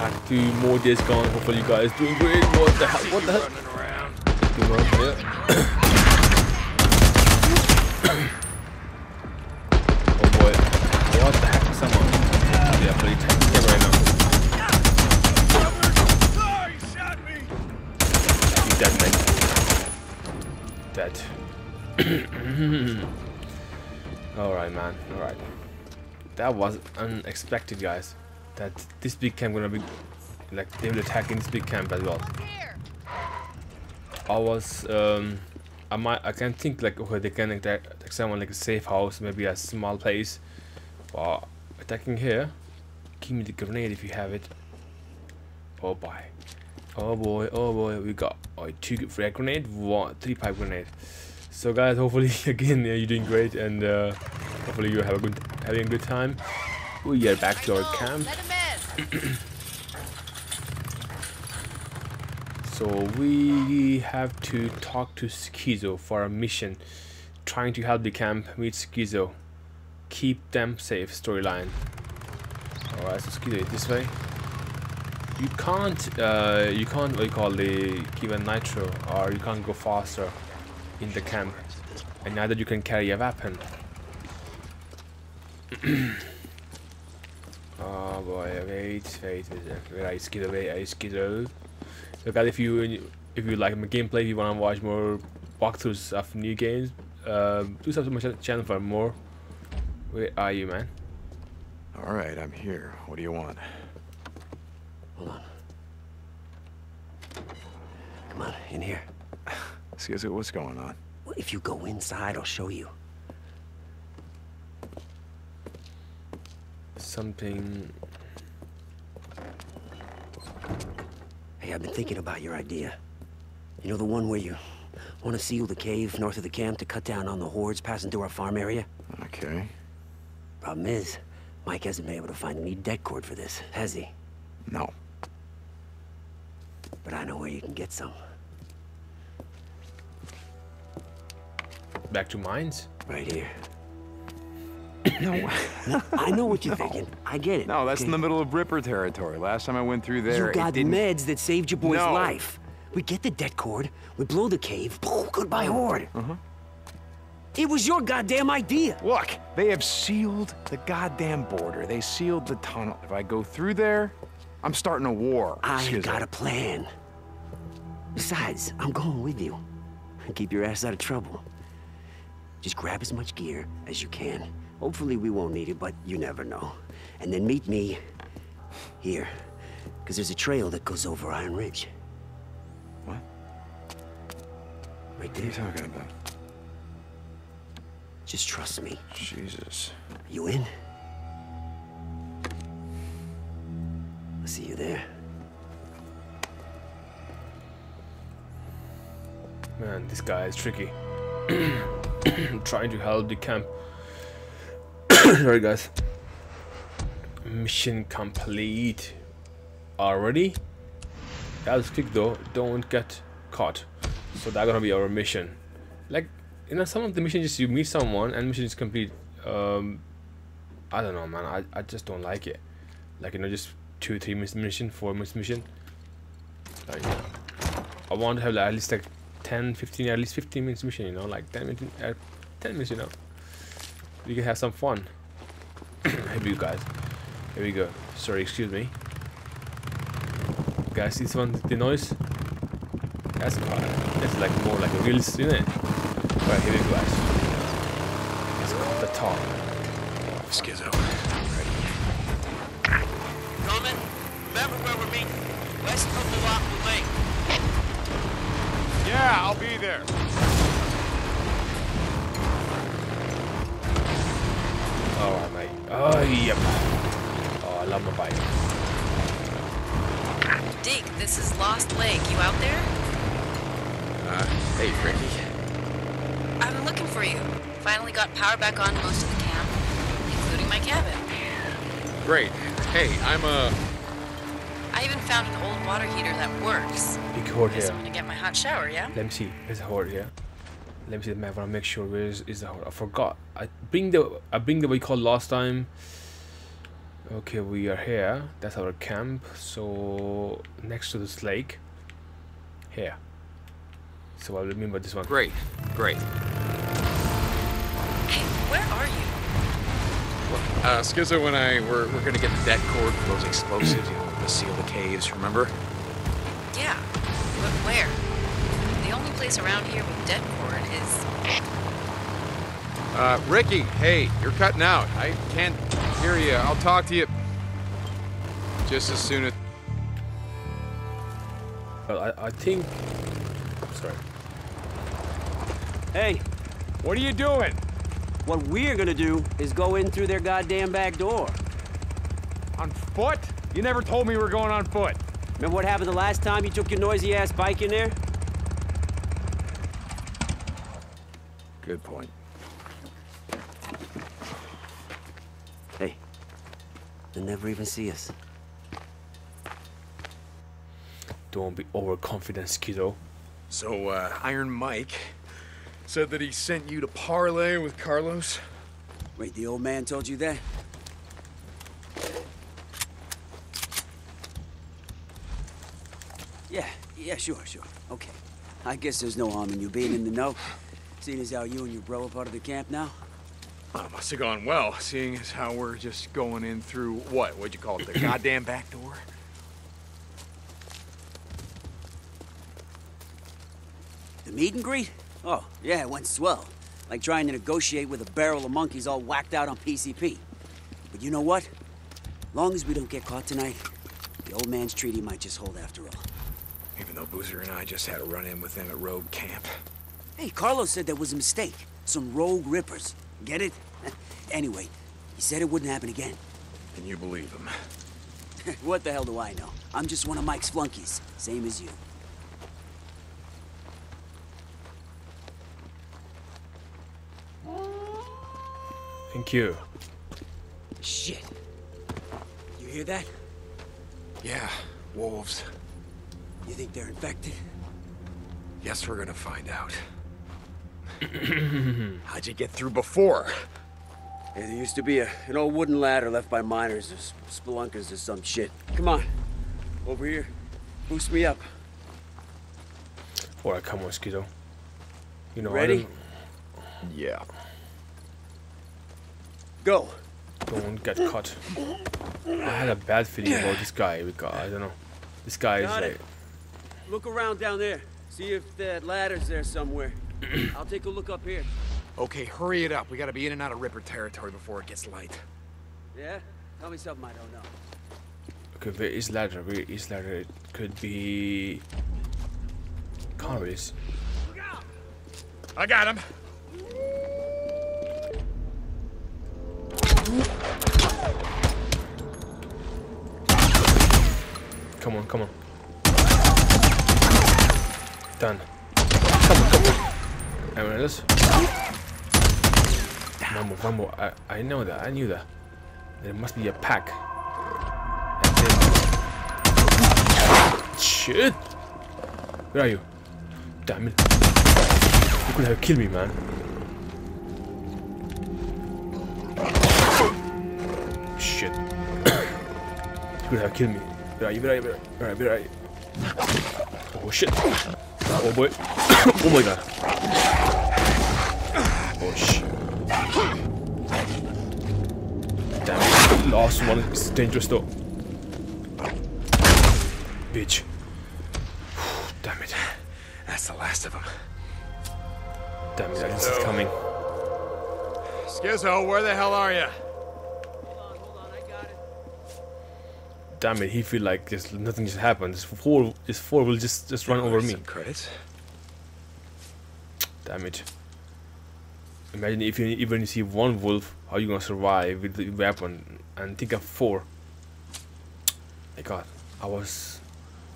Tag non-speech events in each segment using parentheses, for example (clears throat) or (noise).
back to more days gone. Hopefully you guys doing great. What the hell? What the hell? Come on, yeah. (coughs) oh boy. What the heck? Someone. Yeah, bloody tank him right now. He's dead, mate. Dead. (coughs) Alright, man. Alright. That was unexpected, guys. That this big camp gonna be like they will attack in this big camp as well. I was um I might I can think like okay they can attack, attack someone like a safe house, maybe a small place. But attacking here, give me the grenade if you have it. Oh boy. Oh boy, oh boy, we got oh, two frag grenade, one three pipe grenade. So guys, hopefully (laughs) again yeah, you're doing great and uh, hopefully you have a good having a good time. We are back to our camp. (clears throat) so we have to talk to Skizzo for a mission, trying to help the camp meet Skizzo, keep them safe. Storyline. Alright, so Skizzo this way. You can't, uh, you can't what you call the give a nitro, or you can't go faster in the camp, and neither you can carry a weapon. (clears throat) oh boy, wait, wait, where are you skid away, are you skid So guys, if you if you like my gameplay, if you want to watch more walkthroughs of new games, uh, do subscribe to my channel for more. Where are you, man? All right, I'm here. What do you want? Hold on. Come on, in here. (sighs) Excuse me, what's going on? Well, if you go inside, I'll show you. Something... Hey, I've been thinking about your idea. You know the one where you want to seal the cave north of the camp to cut down on the hordes passing through our farm area? Okay. Problem is, Mike hasn't been able to find any det cord for this, has he? No. But I know where you can get some. Back to mines? Right here. (laughs) no. I know what you're no. thinking. I get it. No, that's okay. in the middle of Ripper territory. Last time I went through there, You got the meds that saved your boy's no. life. We get the det cord, we blow the cave, goodbye horde. Uh-huh. It was your goddamn idea. Look, they have sealed the goddamn border. They sealed the tunnel. If I go through there, I'm starting a war. I Excuse got me. a plan. Besides, I'm going with you. Keep your ass out of trouble. Just grab as much gear as you can. Hopefully we won't need it, but you never know. And then meet me here. Because there's a trail that goes over Iron Ridge. What? Right there. What are you talking about? Just trust me. Jesus. You in? I'll see you there. Man, this guy is tricky. (clears throat) trying to help the camp. Sorry, guys. Mission complete. Already? That's quick though. Don't get caught. So that's gonna be our mission. Like, you know, some of the missions you meet someone and mission is complete. Um, I don't know, man. I, I just don't like it. Like, you know, just two, three miss mission, four miss mission. Like, I want to have like, at least like 10 15 at least 15 minutes mission you know like 10 minutes uh, 10 minutes you know we can have some fun here we go guys. Here we go. Sorry excuse me. Guys this one the noise that's uh, that's like more like a real isn't it? Right here we go guys. Let's go off the top. Skizzo ready Coming remember where we're meeting? West of the Lake. Yeah, I'll be there. Alright, mate. Oh, yep. Oh, I love my bike. Deke, this is Lost Lake. You out there? Uh, hey, Frankie. I've been looking for you. Finally got power back on most of the camp, including my cabin. Great. Hey, I'm, uh, I even found an old water heater that works. Big horde here. I'm going to get my hot shower, yeah? Let me see. There's a horde here. Let me see the map. I wanna make sure where is, is the horde. I forgot. I bring the I bring the what you called last time. Okay, we are here. That's our camp. So next to this lake. Here. So I'll remember this one. Great, great. Hey, where are you? Uh, Skizzo and I, we're, we're gonna get the det cord for those explosives, you know, to seal the caves, remember? Yeah, but where? The only place around here with det cord is. Uh, Rikki, hey, you're cutting out. I can't hear you. I'll talk to you just as soon as... Well, I, I think. Sorry. Hey, What are you doing? what we're gonna do is go in through their goddamn back door. On foot? You never told me we were going on foot. Remember what happened the last time you took your noisy ass bike in there? Good point. Hey, they'll never even see us. Don't be overconfident, kiddo. So, uh, Iron Mike said that he sent you to parlay with Carlos? Wait, the old man told you that? Yeah, yeah, sure, sure. Okay. I guess there's no harm in you being in the know. Seeing as how you and your bro are part of the camp now. Oh, must have gone well, seeing as how we're just going in through what? What'd you call it? The (clears throat) goddamn back door? The meet and greet? Oh, yeah, it went swell. Like trying to negotiate with a barrel of monkeys all whacked out on PCP. But you know what? Long as we don't get caught tonight, the old man's treaty might just hold after all. Even though Boozer and I just had a run-in with them at Rogue Camp. Hey, Carlos said there was a mistake. Some rogue rippers. Get it? (laughs) anyway, he said it wouldn't happen again. And you believe him. (laughs) what the hell do I know? I'm just one of Mike's flunkies, same as you. Thank you. Shit. You hear that? Yeah, wolves. You think they're infected? Guess we're gonna find out. (clears throat) How'd you get through before? Yeah, there used to be a, an old wooden ladder left by miners or s- spelunkers or some shit. Come on. Over here. Boost me up. Alright, come on, Skido. You know, Ready? Yeah. Go. Don't, don't get caught. I had a bad feeling about this guy because I don't know. This guy is Got like. Look around down there. See if that ladder's there somewhere. (clears throat) I'll take a look up here. Okay, hurry it up. We gotta be in and out of Ripper territory before it gets light. Yeah? Tell me something I don't know. okay, where is ladder? Where is ladder? It could be Conway's. I got him. Come on, come on. Done. Come on, come on. One more, one more. I, I know that. I knew that. There must be a pack. Then... Shit! Where are you? Damn it. You could have killed me, man. Shit. you could have killed me. Where are you? Where are you? Where are you? Where are you? Oh shit. Oh boy. (coughs) oh my god. Last one is dangerous though. Bitch. (sighs) Damn it. That's the last of them. Damn it. This is coming. Skizzo, where the hell are you? Hold on, hold on, I got it. Damn it. He feel like just nothing just happened. This four, this four will just just run over me. Credits. Damn it. Imagine if you even see one wolf, how you gonna survive with the weapon? And think of four. My god, I was.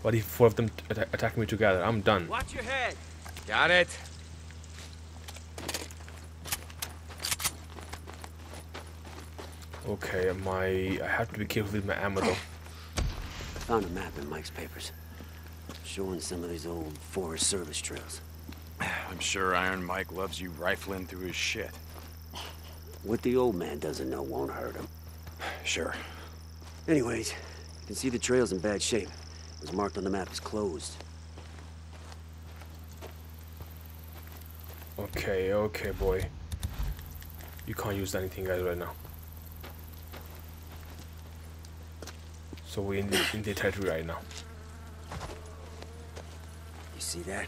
What if four of them atta attack me together? I'm done. Watch your head. Got it. Okay, my I have to be careful with my ammo though. Found a map in Mike's papers. Showing some of these old Forest Service trails. I'm sure Iron Mike loves you rifling through his shit. What the old man doesn't know won't hurt him. Sure. Anyways, you can see the trail's in bad shape. It was marked on the map as closed. Okay, okay, boy. You can't use anything, guys, right now. So we're in the, in the territory right now. You see that?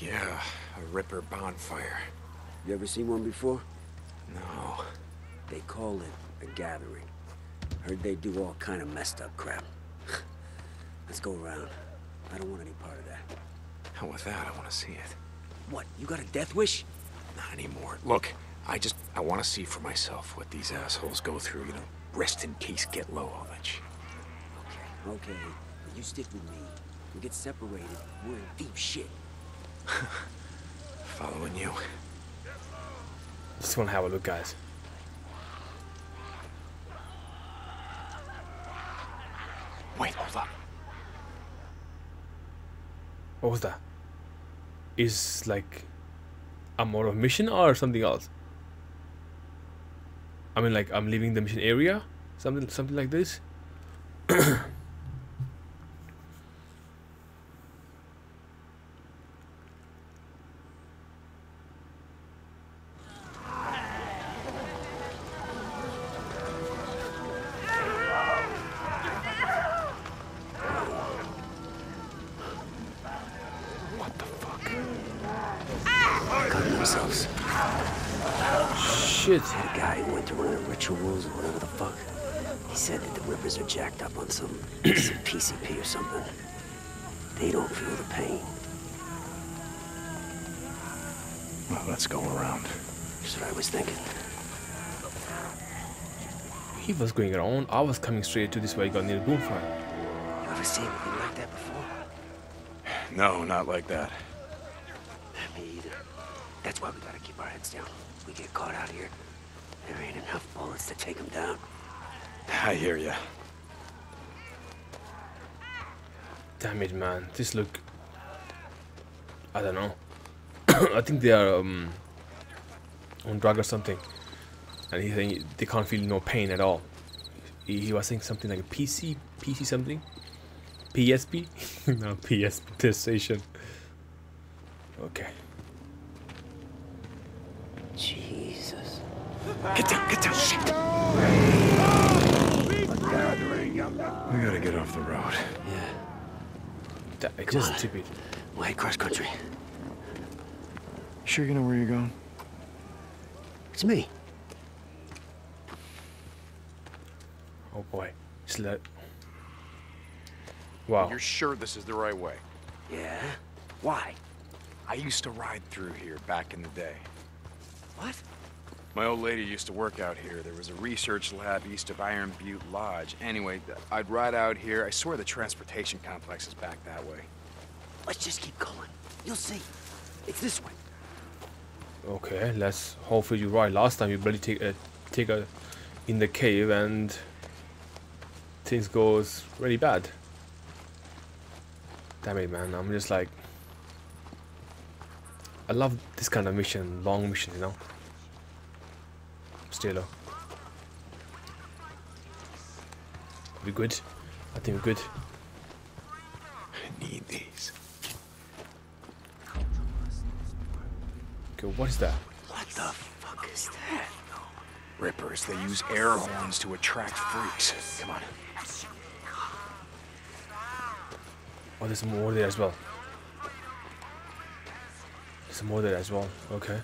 Yeah, a Ripper bonfire. You ever seen one before? No. They call it a gathering. Heard they do all kind of messed up crap. (laughs) Let's go around. I don't want any part of that. Hell with that, I want to see it. What, you got a death wish? Not anymore. Look, I just, I want to see for myself what these assholes go through, you know, rest in case, get low, all that shit. Okay, okay. But you stick with me. We get separated, we're in deep shit. (laughs) Following you. Just wanna have a look, guys. Wait, hold up. What was that? Is like a more of mission or something else? I mean, like I'm leaving the mission area, something, something like this. (clears throat) Cut themselves. Shit. That guy who went to one of the rituals or whatever the fuck. He said that the Rippers are jacked up on some, (clears throat) some PCP or something. They don't feel the pain. Well, let's go around. That's what I was thinking. He was going around. I was coming straight to this way. Got near the bonfire. You ever seen anything like that before? No, not like that. Me either. That's why we gotta keep our heads down. We get caught out here. There ain't enough bullets to take them down. I hear ya. Damn it, man. This look. I don't know. (coughs) I think they are um, on drug or something, and he's saying they can't feel no pain at all. He, he was saying something like a PC, PC something, PSP, (laughs) no PSP PlayStation. Okay. Jesus. Get down, get down, shit! We gotta get off the road. Yeah. That, it's Come just on. stupid. Why cross country? Sure you know where you're going? It's me. Oh boy. Just let. Wow. You're sure this is the right way? Yeah? Why? I used to ride through here back in the day. What? My old lady used to work out here. There was a research lab east of Iron Butte Lodge. Anyway, I'd ride out here. I swear the transportation complex is back that way. Let's just keep going. You'll see. It's this way. Okay, let's hopefully you're right. Last time you barely take a take a in the cave and things goes really bad. Damn it, man! I'm just like I love this kind of mission, long mission, you know. Still, we good? I think we're good. I need these. Okay, what is that? What the fuck is that? Rippers, they use air horns to attract freaks. Come on. Oh, there's more there as well. There's more there as well. Okay.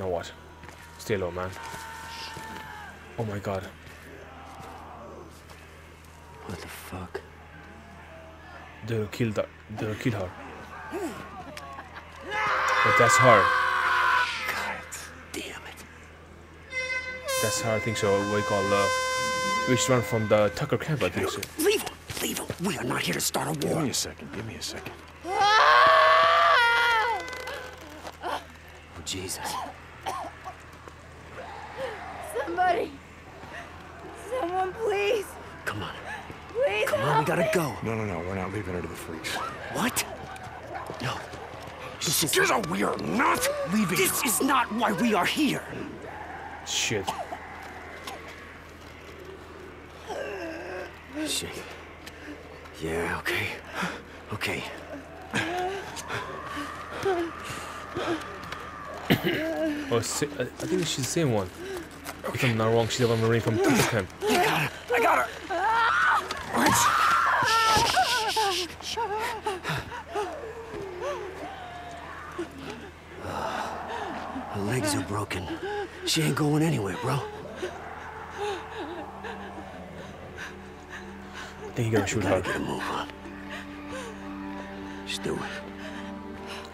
But now what? Stay low, man. Oh my god. What the fuck? They'll kill the. They'll kill her. But that's her. God damn it. That's her. I think so. What we call uh, which one from the Tucker camp? I think so. Leave him! Leave him! We are not here to start a war. Give me a second, give me a second. Oh, Jesus. Somebody! Someone, please! Come on. Please Come on, we gotta go. No, no, no, we're not leaving her to the freaks. What? No. This is, Here's how we are not leaving this is not why we are here. Shit. Shit. Yeah, okay. Okay. Oh, si- I I think she's the same one. If I'm not wrong, she's the one running from Tucker camp. Her legs are broken. She ain't going anywhere, bro. I think you gotta shoot Gotta her. get a move on. Just do it.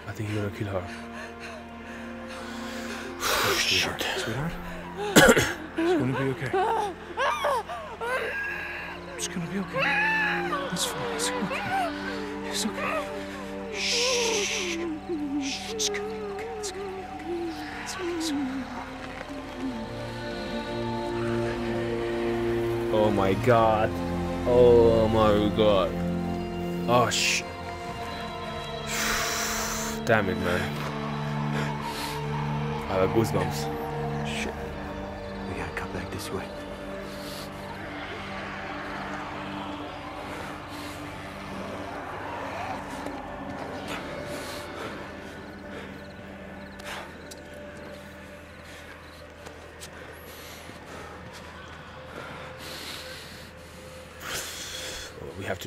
I think you gotta kill her. Shit. Sweetheart? it's gonna be okay. It's gonna be okay. It's fine. It's okay. It's okay. Shh. Shh. It's gonna be Oh my god. Oh my god. Oh sh. Damn it, man. I have goosebumps. Shit. We gotta come back this way.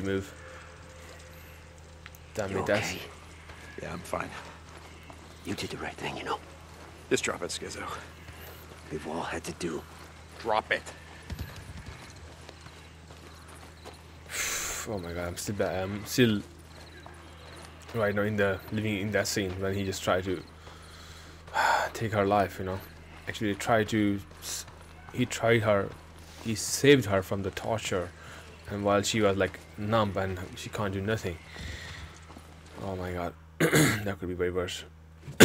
Move. Damn You it, that's. okay? Yeah, I'm fine. You did the right thing, you know. Just drop it, Skizzo. We've all had to do. Drop it. (sighs) Oh my god, I'm still ba- I'm still right now in the living in that scene when he just tried to (sighs) take her life, you know. Actually tried to he tried her he saved her from the torture and while she was like numb and she can't do nothing. Oh my god. (clears throat) that could be way worse. (coughs)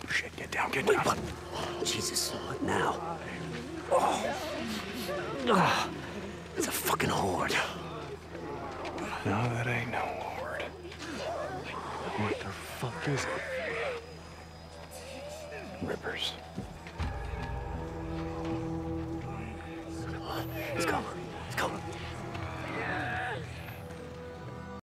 Oh, shit. Get down. Get Wait, down. what? Jesus, what now? Oh. Ah. It's a fucking horde. No, that ain't no horde. What the fuck is it? Rippers. Come on.